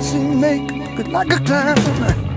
dancing make good like a clown.